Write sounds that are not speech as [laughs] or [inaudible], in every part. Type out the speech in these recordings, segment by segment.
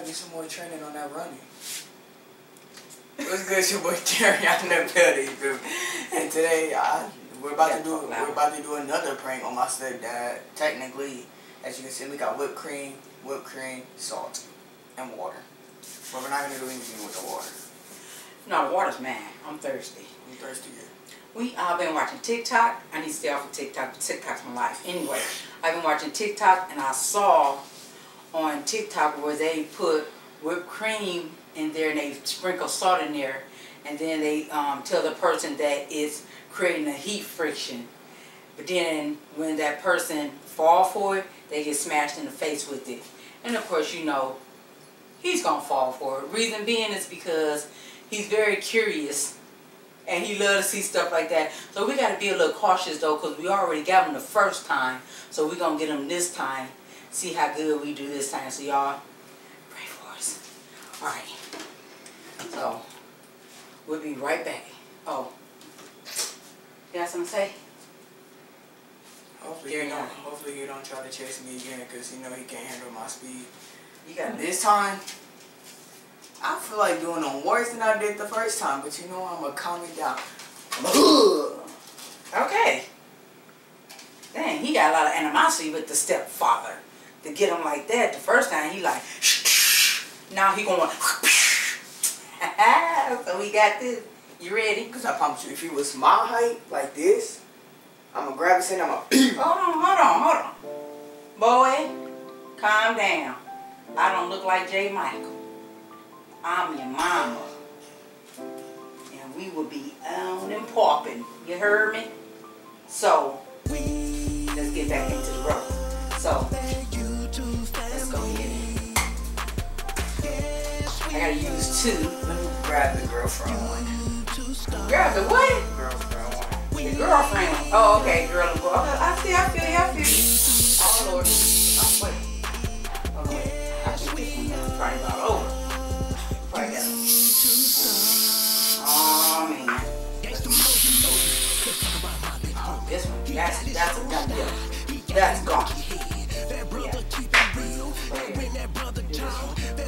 gotta some more training on that running. What's good, it's your boy Terry out in the building, dude. And today, I, we're about yeah, to do we're about to do another prank on my stepdad. Technically, as you can see, we got whipped cream, whipped cream, salt, and water. But we're not gonna do anything with the water. No, water's mad. I'm thirsty. You thirsty. Yeah. We all been watching TikTok. I need to stay off of TikTok. TikTok's my life. Anyway, I've been watching TikTok, and I saw on TikTok where they put whipped cream in there and they sprinkle salt in there and then they um, tell the person that it's creating a heat friction. But then when that person fall for it, they get smashed in the face with it. And of course, you know, he's going to fall for it. Reason being is because he's very curious and he loves to see stuff like that. So we got to be a little cautious though because we already got him the first time. So we're going to get him this time. See how good we do this time. So y'all pray for us. All right. So, we'll be right back. Oh, you got something to say? Hopefully, you don't, hopefully you don't try to chase me again because you know he can't handle my speed. You got This time, I feel like doing them worse than I did the first time, but you know I'm going to calm it down. okay. Dang, he got a lot of animosity with the stepfather. To get him like that, the first time he like, [laughs] now he going, [laughs] so we got this. You ready? Because I promise you, if he was my height, like this, I'm going to grab his hand, I'm going [clears throat] to... Hold on, hold on, hold on. Boy, calm down. I don't look like Jay Michael. I'm your mama. And we will be on and popping. You heard me? So, let's get back into the road. So, I gotta use two Let me grab the girlfriend one. Grab the what? Girlfriend one. The girlfriend one. Oh, okay, girl and boy. I see, I feel you, I feel. Oh, Lord. Oh, wait. Oh, wait. I think this one is probably about over. Probably got Oh, man. Oh, this one, that's, that's a. That's gone. Yeah.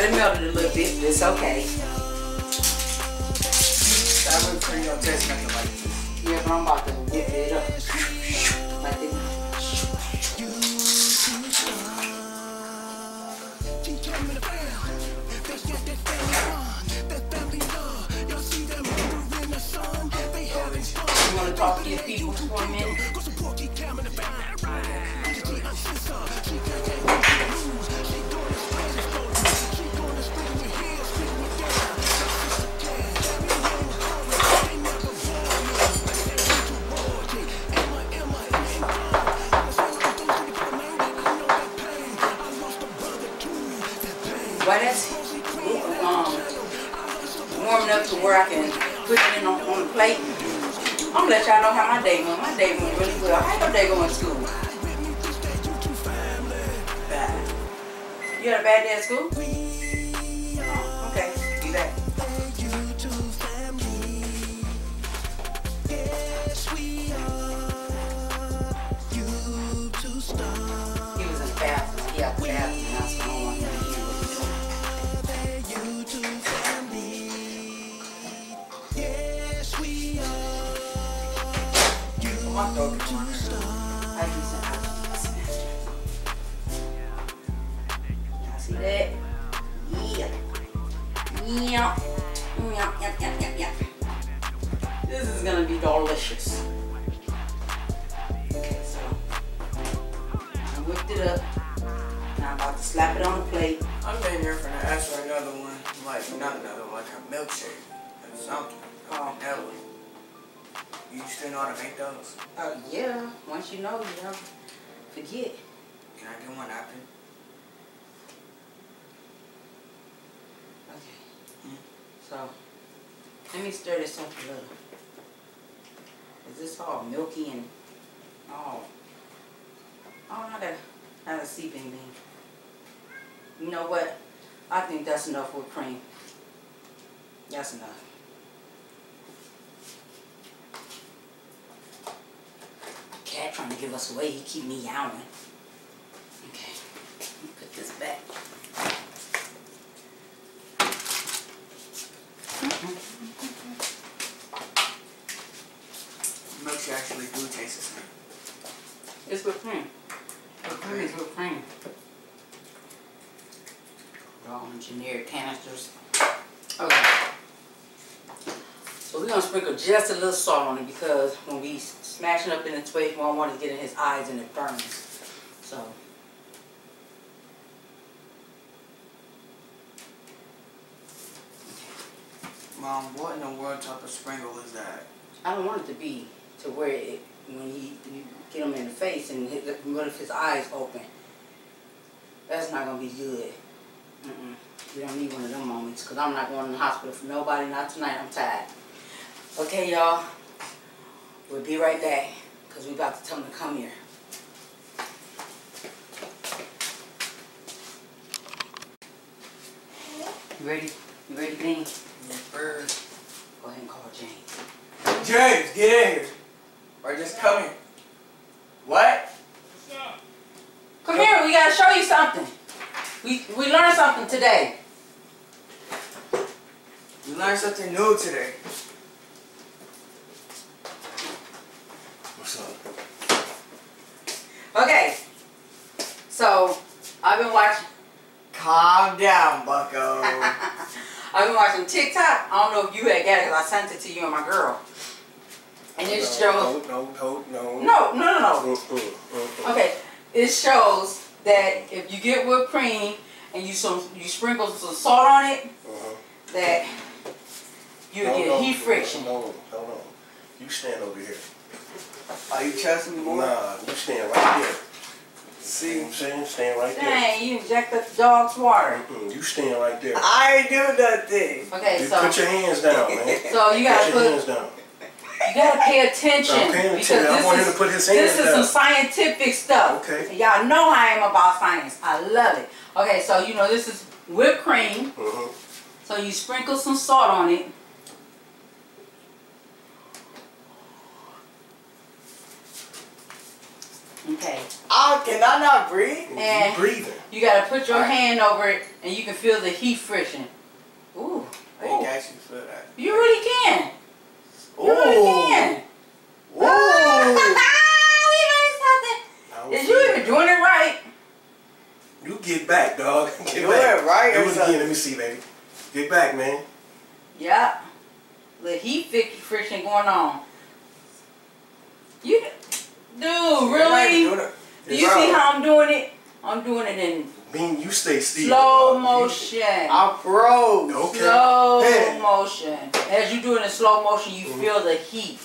got it melted a little bit, but it's okay. Nothing like this. Yeah, but I'm about to You had a bad day at school? Oh, okay. Be back. He was in the bathroom. He had the bathroom. That's what I want him to hear. my throat is on. I use it. Yeah. Yeah, yeah, yeah, yeah, yeah. This is gonna be delicious. Okay, so I whipped it up. Now I'm about to slap it on the plate. I'm in here for the ask for another one, like not another one, like a milkshake or something. Oh. That one. You still know how to make those? Uh, yeah. Once you know, you don't forget. Can I get one after? Okay. Mm. So, let me stir this up a little. Is this all milky and all? I don't know to, how to see anything. You know what? I think that's enough with cream. That's enough. Cat trying to give us away. He keep me yowling. Okay. Put this back. Actually do taste the same. It's whipped cream. Whipped cream is whipped cream. All in generic canisters. Okay. So we're gonna sprinkle just a little salt on it because when we smash it up in the twist, we want to get in his eyes and it burns. So. Mom, what in the world type of sprinkle is that? I don't want it to be to where it, when he, you get him in the face and hit, what if his eyes open? That's not gonna be good. Mm-mm. We don't need one of them moments because I'm not going to the hospital for nobody, not tonight. I'm tired. Okay, y'all. We'll be right back because we're about to tell them to come here. You ready? You ready, Bean? Yes, bird. Go ahead and call James. James, get in here. Or just come here. What? Come here, we gotta show you something. We we learned something today. We learned something new today. What's up? Okay. So I've been watching Calm down, bucko. [laughs] I've been watching TikTok. I don't know if you had got it because I sent it to you and my girl. And it shows No, no, no, no. No, no, no, no. Mm-mm, mm-mm. Okay. It shows that if you get whipped cream and you some you sprinkle some salt on it, Uh-huh. that you No, get no, heat friction. No, no, no, no. You stand over here. Are you trusting me more? Nah, you stand right there. See See, what I'm saying? Stand right there. Dang, you inject the dog's water. Mm-mm, you stand right there. I ain't do nothing. Okay, You so put your hands down, man. [laughs] so you gotta put your put hands down. You gotta pay attention I'm paying because attention. I this want him is to put his this hands is some scientific stuff. Okay. Y'all know I am about science. I love it. Okay, so you know this is whipped cream. Uh-huh. So you sprinkle some salt on it. Okay. Oh, can I not breathe? And- You breathing. You gotta put your Alright. hand over it and you can feel the heat friction. Ooh. I ain't Ooh. actually feel that. You really can. You really can. Ooh. we learned something. I don't Is feel you even that. doing it right? You get back, dog. [laughs] Get Do back. right Do it something. again. Let me see, baby. Get back, man. Yep. The heat fic- friction going on. You, dude, really? Do you see how I'm doing it? I'm doing it in Bean, you stay still. slow motion. I froze. Okay. Slow Hey. motion. As you do it in slow motion, you Mhm. feel the heat.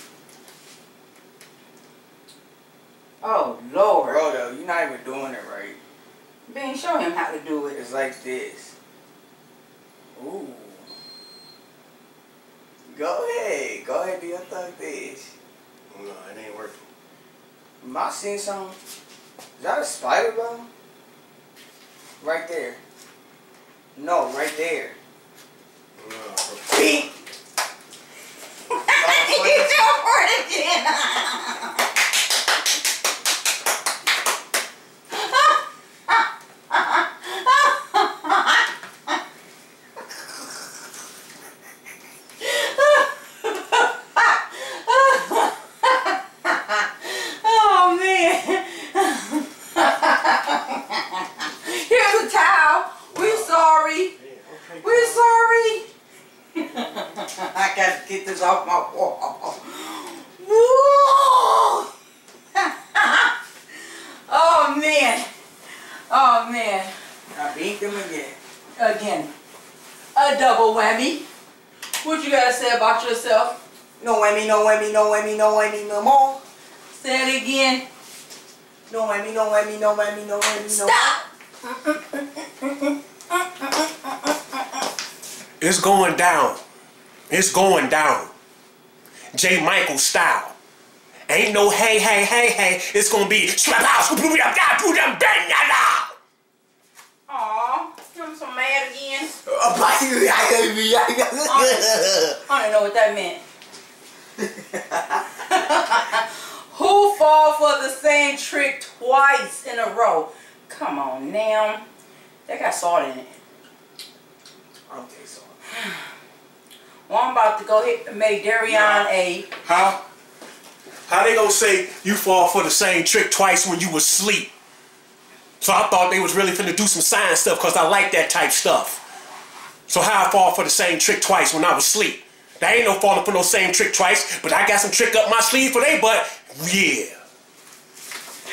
Oh Lord. Bro, though, you're not even doing it right. Ben, show him how to do it. It's like this. Ooh. Go ahead. Go ahead, do your thug this. Oh, no, it ain't working. Am I seeing something? Is that a spider, bro? Right there. No, right there. No. Beep! you jump for it again. oh man. Here's a towel. We're sorry. Yeah, okay. We're sorry. I gotta get this off my wall. Whoa! oh man. Oh man. I beat them again. Again. A double whammy. What you gotta say about yourself? No whammy, no whammy, no whammy, no whammy, no more. Say it again. No whammy, no whammy, no whammy, no whammy, no Stop. It's going down. It's going down. Jay Michael style. Ain't no hey, hey, hey, hey. It's gonna be Aw, I'm so mad again. more. I don't know what that meant. [laughs] Who fall for the same trick twice in a row? Come on now. That got salt in it. I don't think so. [sighs] Well, I'm about to go hit make Darion a How? How they gonna say you fall for the same trick twice when you was asleep? So I thought they was really finna do some science stuff because I like that type stuff. So how I fall for the same trick twice when I was asleep? There ain't no falling for no same trick twice, but I got some trick up my sleeve for they butt. Yeah.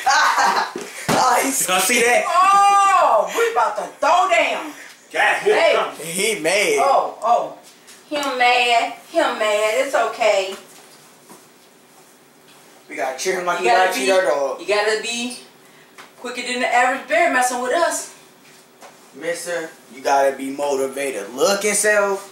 [laughs] He's, Y'all see that? Oh, we about to throw down. Got him. Hey. he made. Oh, oh. Him mad. Him mad. It's okay. We gotta treat him like You we gotta gotta treat be, our dog. you gotta be quicker than the average bear messing with us. Mister, you gotta be motivated. Look yourself.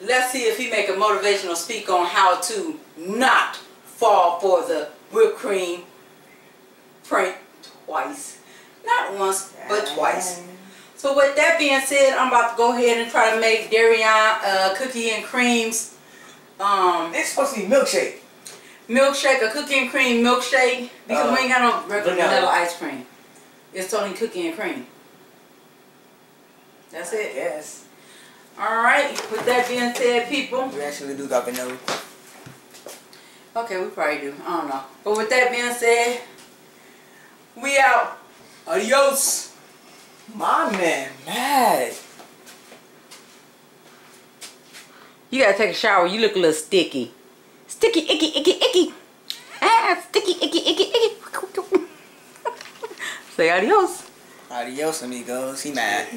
Let's see if he make a motivational speak on how to not fall for the whipped cream prank twice. Not once, but twice. So with that being said, I'm about to go ahead and try to make Darion uh, cookie and creams um, It's supposed to be milkshake. milkshake, a cookie and cream milkshake because Uh, we ain't got no regular vanilla ice cream. It's only cookie and cream. That's it. Yes. Alright, with that being said, people. We actually do got vanilla. Okay, we probably do. I don't know. But with that being said, we out. Adios. My man, mad. You gotta take a shower. You look a little sticky. Sticky, icky, icky, icky. Ah, sticky, icky, icky, icky. Say adios. Adios, amigos. He mad.